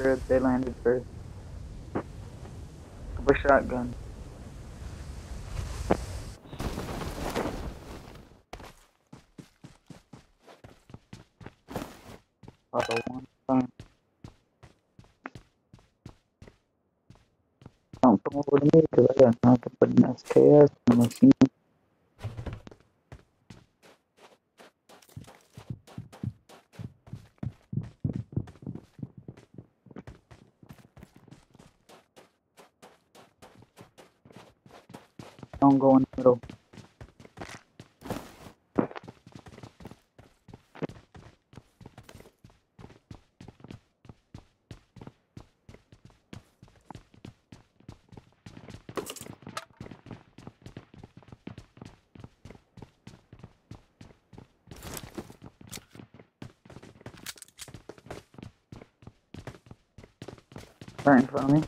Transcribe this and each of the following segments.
they landed first. Couple shotgun. One. Don't come over to me because I got nothing but an SKS and a machine. Don't go in the middle. Front of me.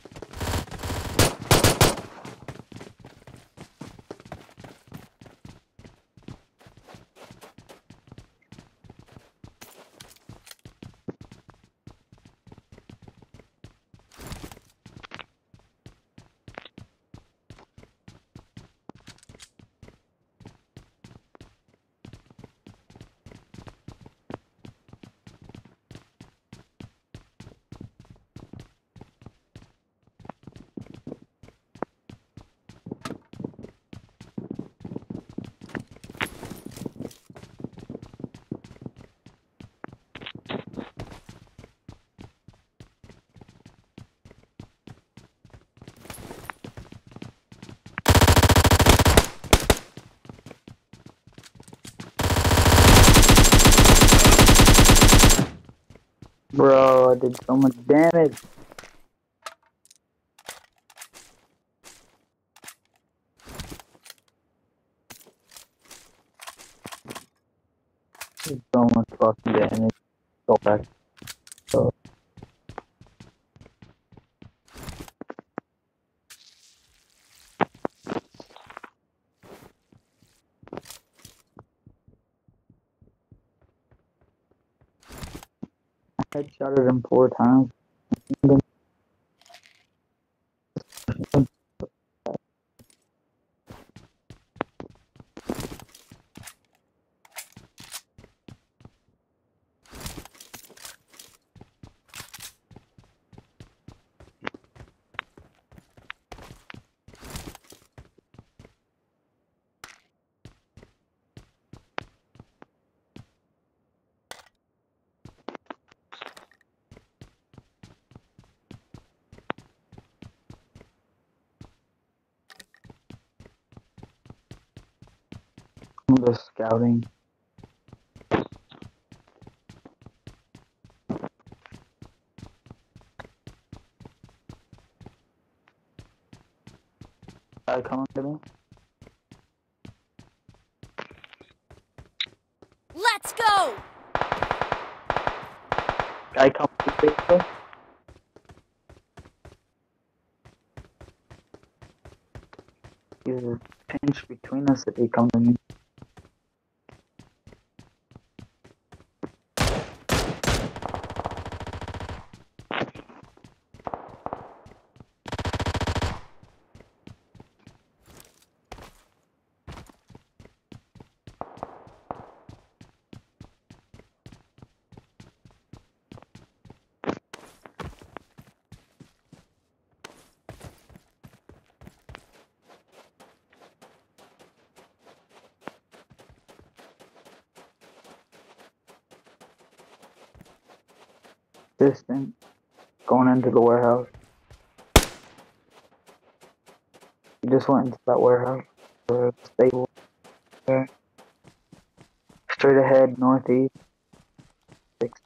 Bro, I did so much damage. Did so much fucking damage. Go back. So, I headshotted him four times. I'm just scouting. Guy uh, coming to me. Let's go! Guy coming to me. He's a pinch between us if he come to me. Distant. Going into the warehouse. He just went into that warehouse. The stable. There. Straight ahead, northeast. Six.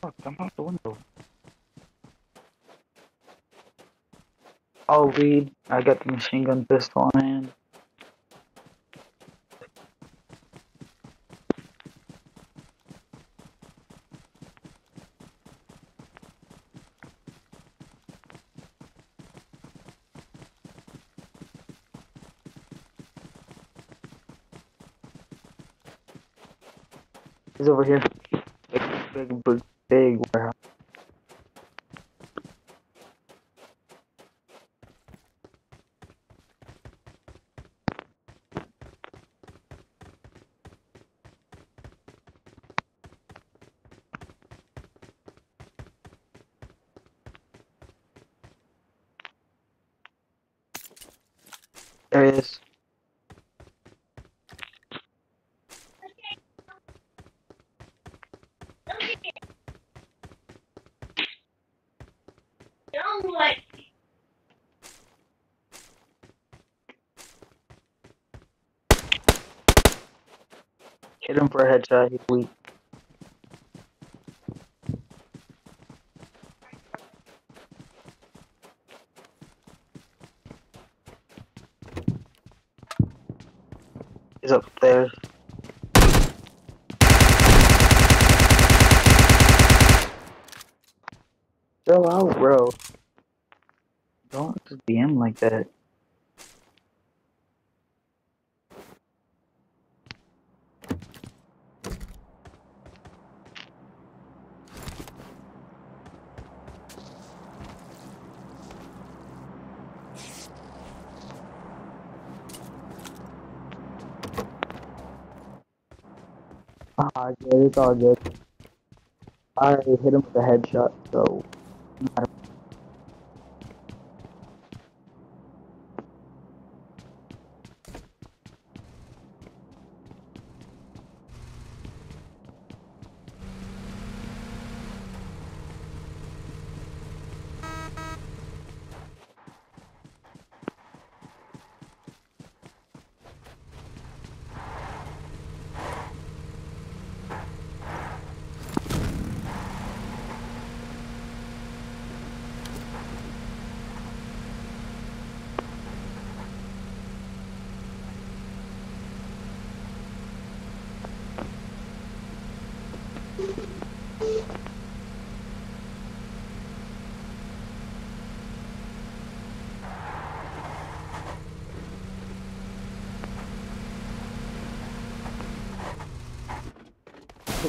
Fuck, I'm out the window. Oh, weed. I got the machine gun pistol on hand. He's over here. Big, big, big, big warehouse. There he is. Don't like Hit him for a headshot. He's weak. He's upstairs. Chill out, bro. Don't just BM like that. Ah, good. It's all good. I hit him with a headshot, so.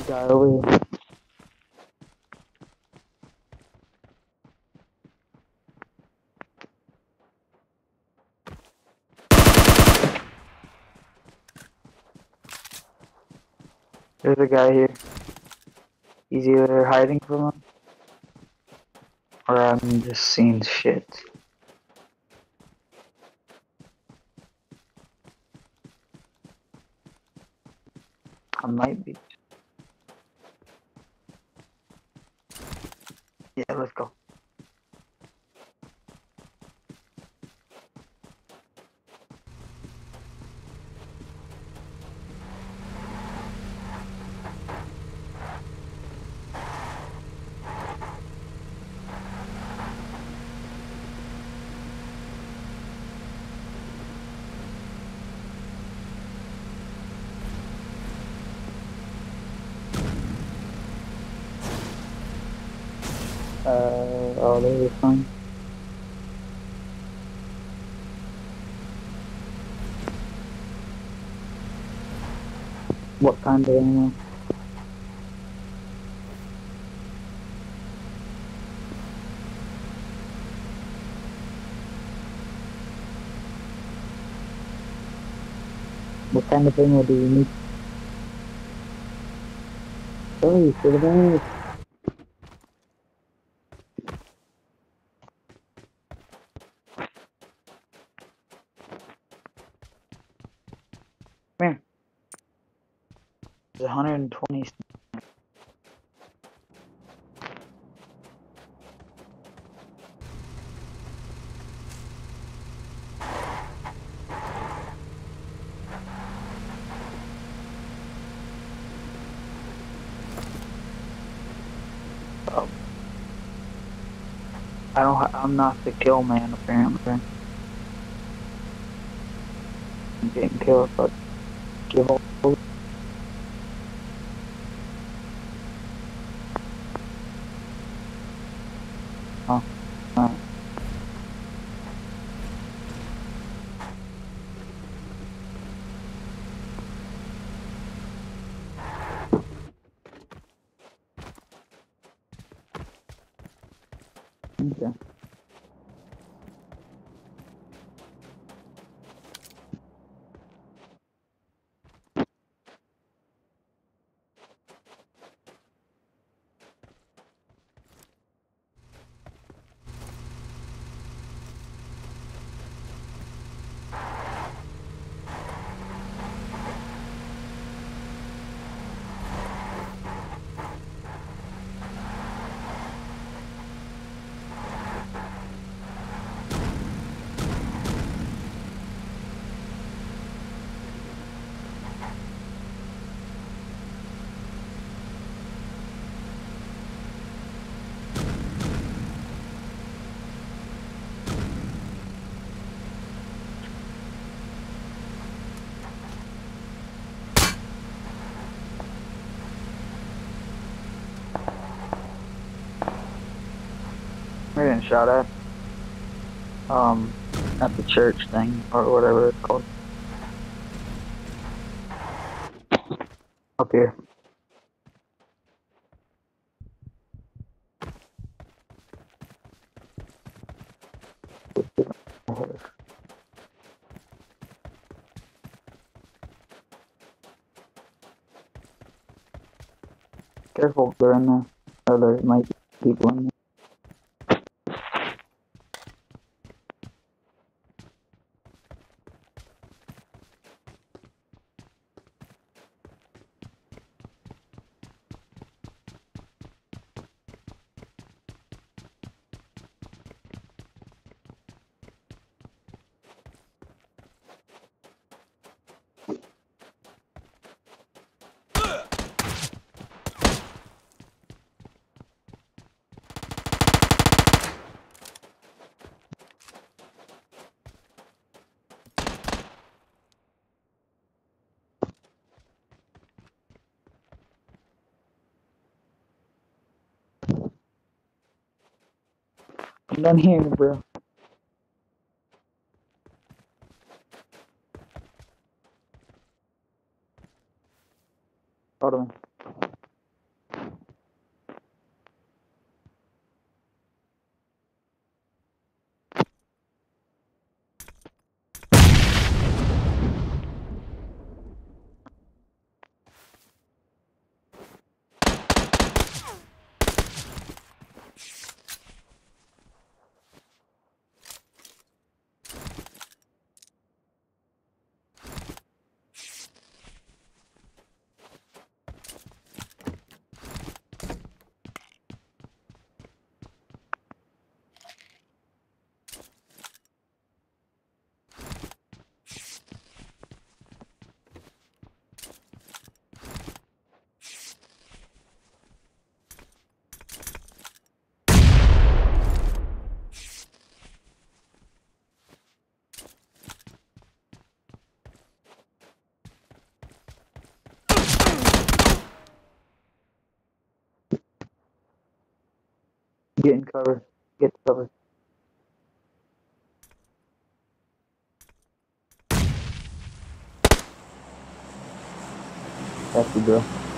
Guy over here. There's a guy here. He's either hiding from him or I'm just seeing shit. I might be. Yeah, let's go. Uh, oh, they were fine. What kind of animal? What kind of animal do you need? Oh, to the back. I'm not the kill man, apparently. I'm getting killed, but kill. up. Oh, alright. Getting shot at. Um, at the church thing, or whatever it's called. Up here. Careful, they're in there. Or there might be people in there. Done here, bro. Hold on. Get in cover. Get cover. That's the girl.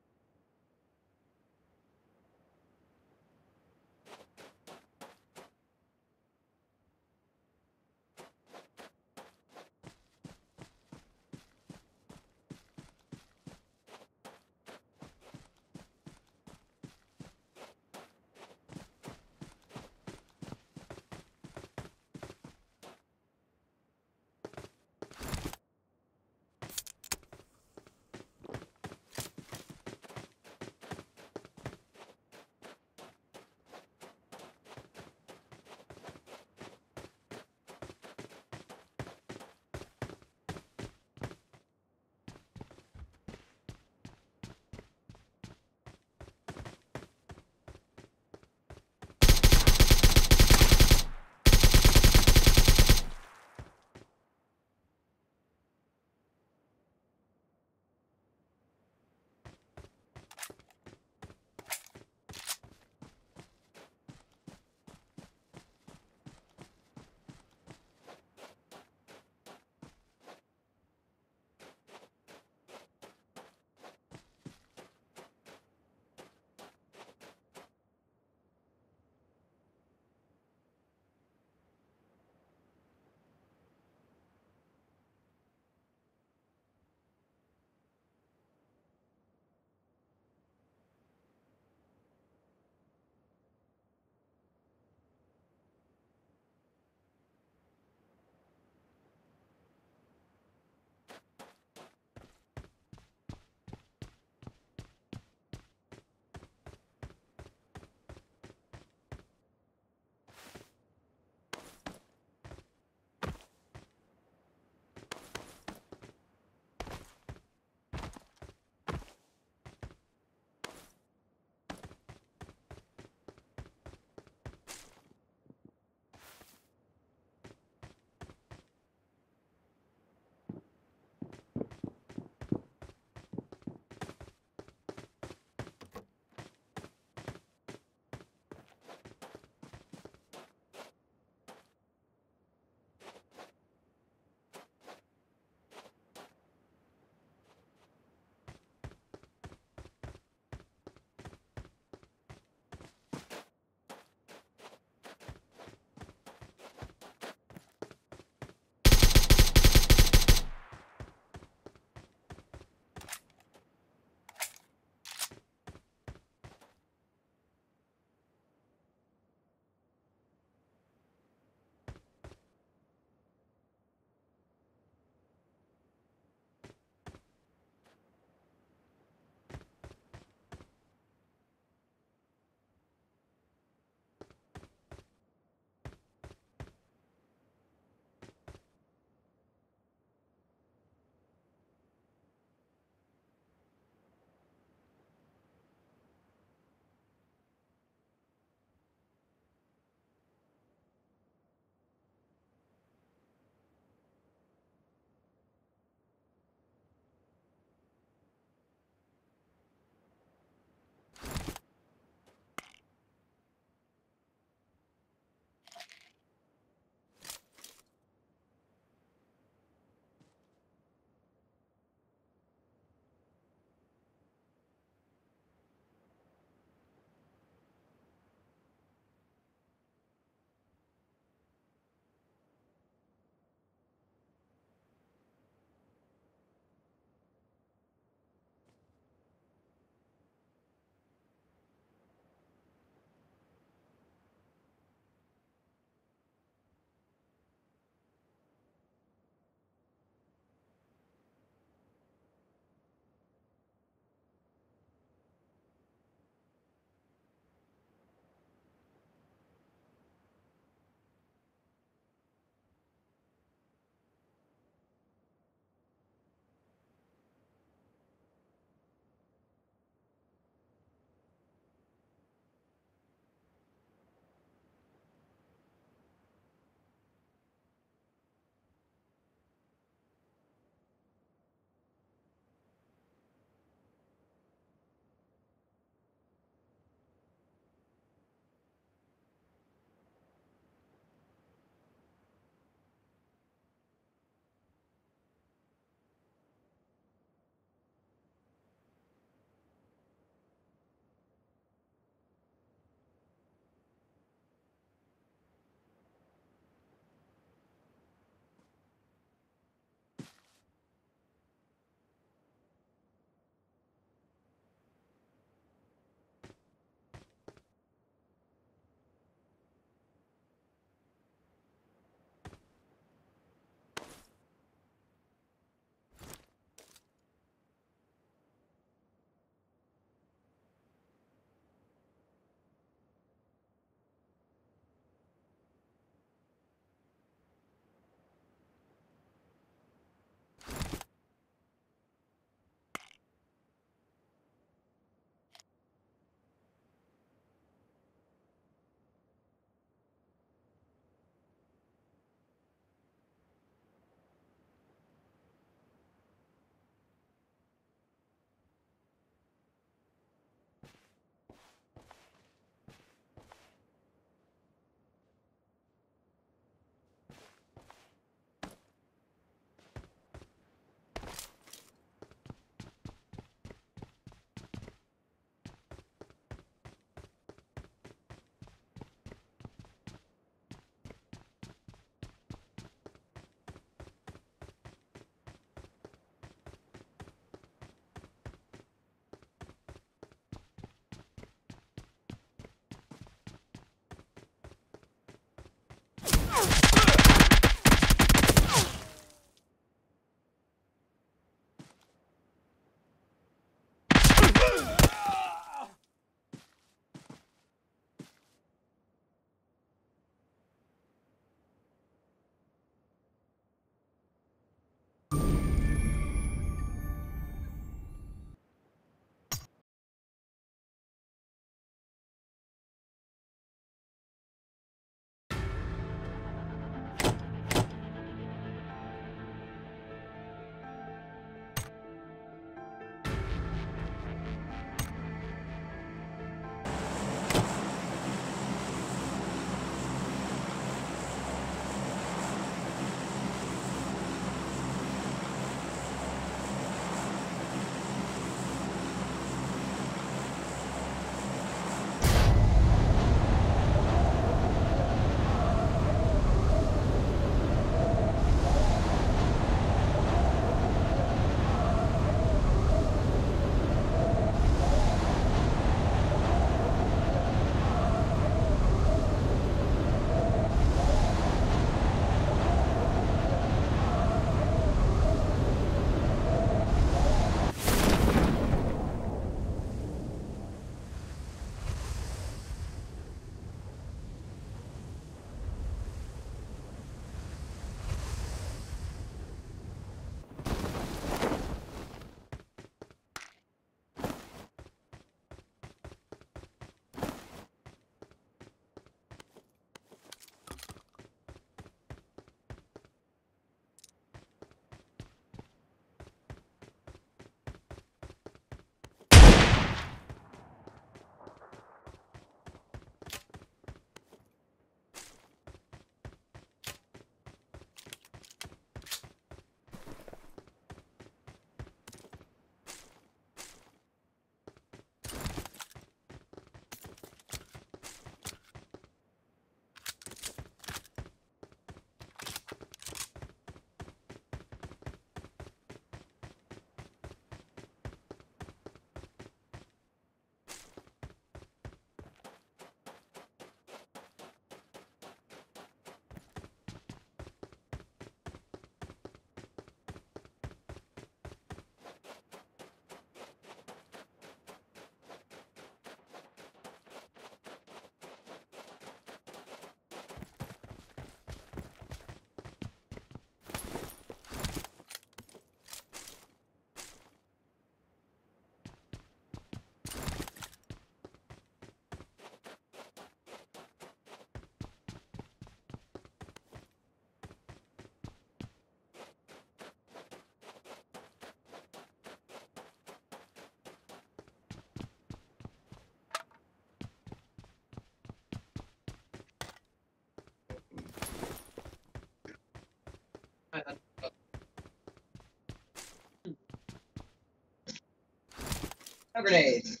No.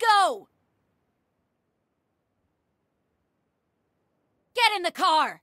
Go! Get in the car!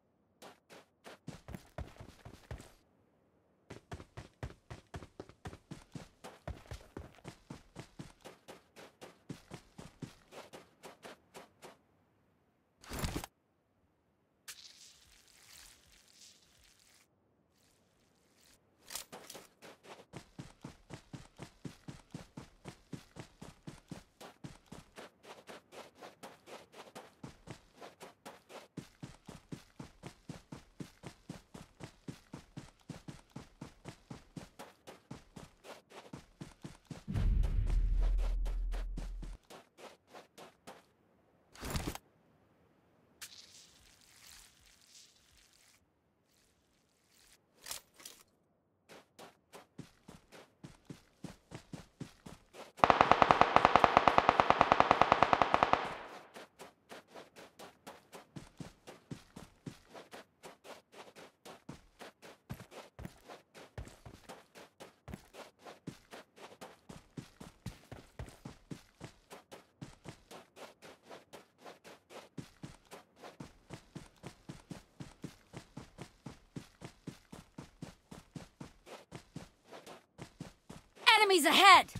Enemies ahead!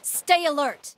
Stay alert!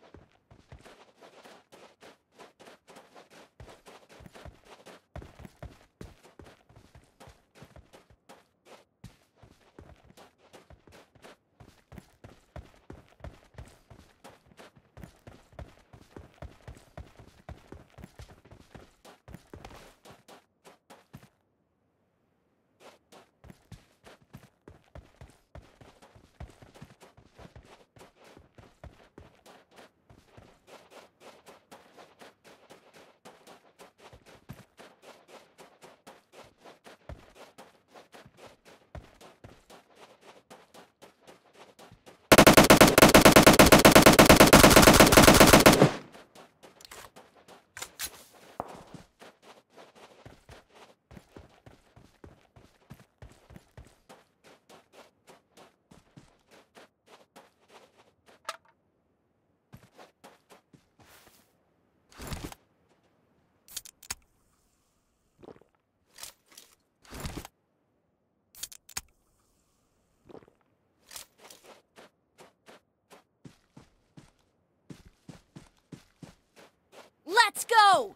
Let's go!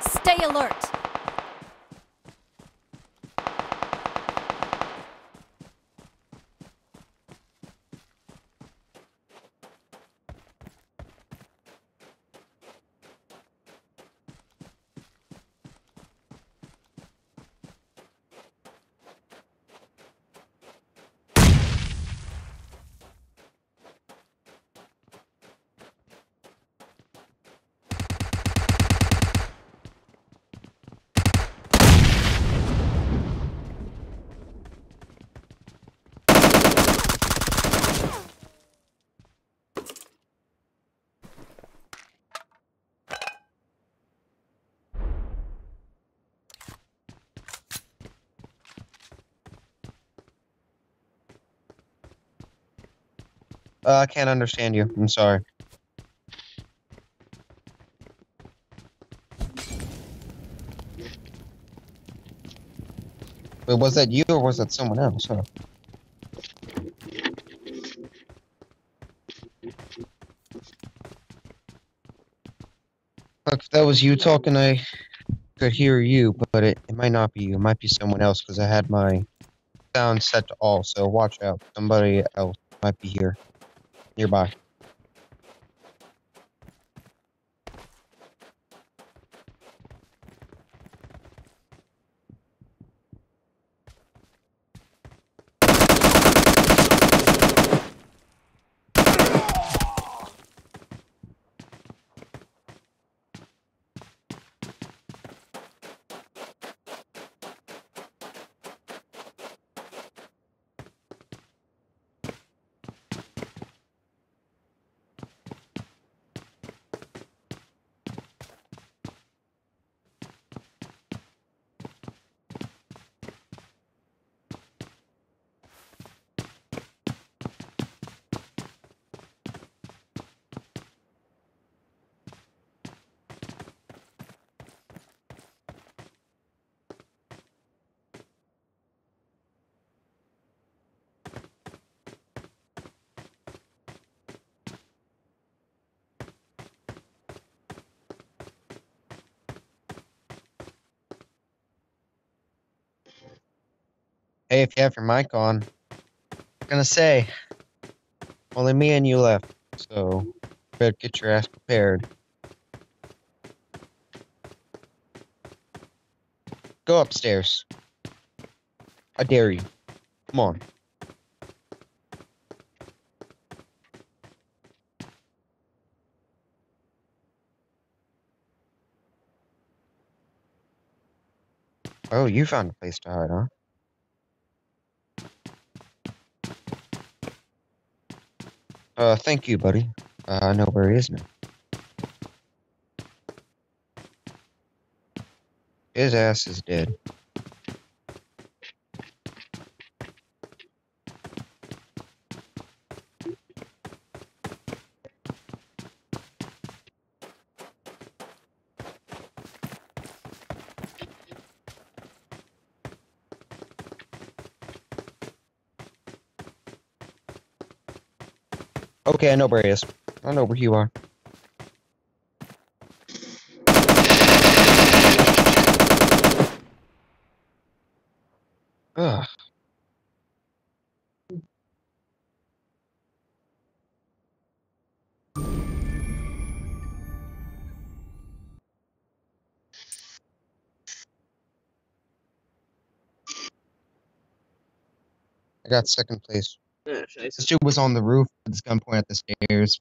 Stay alert! Uh, I can't understand you. I'm sorry. Wait, was that you or was that someone else? Huh? Look, if that was you talking, I could hear you, but it, it might not be you. It might be someone else because I had my sound set to all, so watch out. Somebody else might be here nearby. Hey, if you have your mic on, I'm gonna say, only me and you left, so better get your ass prepared. Go upstairs. I dare you. Come on. Oh, you found a place to hide, huh? Uh, thank you, buddy. Uh, I know where he is now. His ass is dead. Okay, I know where he is. I know where you are. Ugh. I got second place. This dude was on the roof with his gun pointed at the stairs.